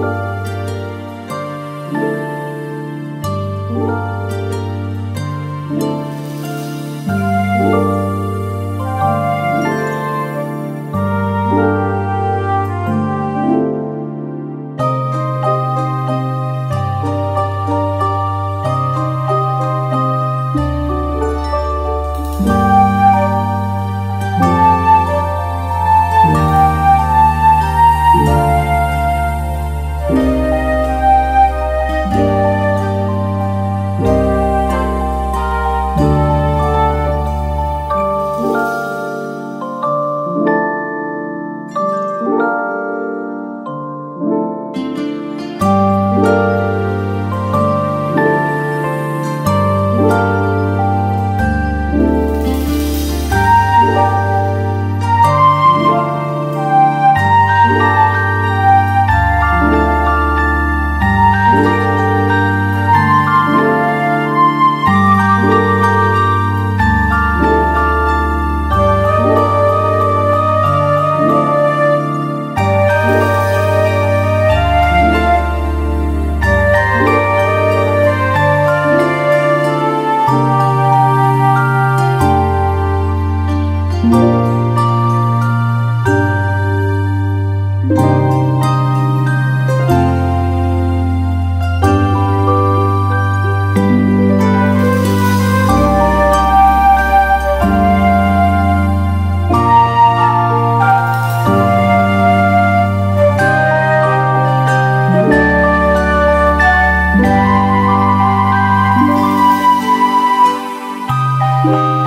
Bye. Bye.